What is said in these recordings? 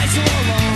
let you alone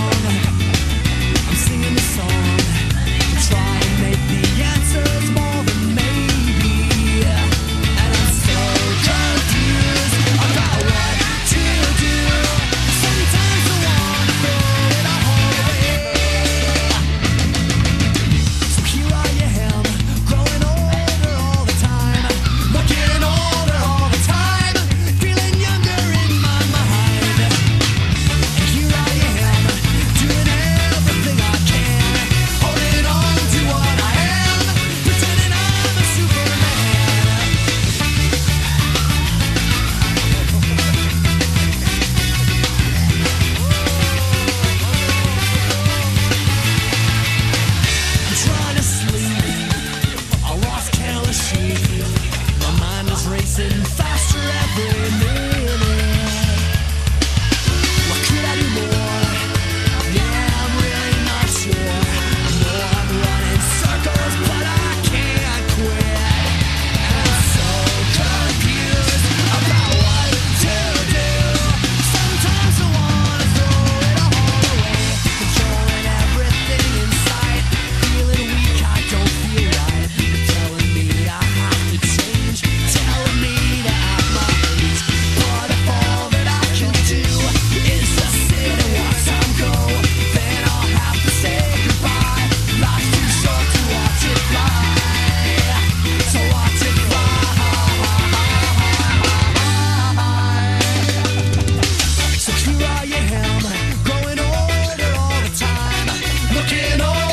looking on.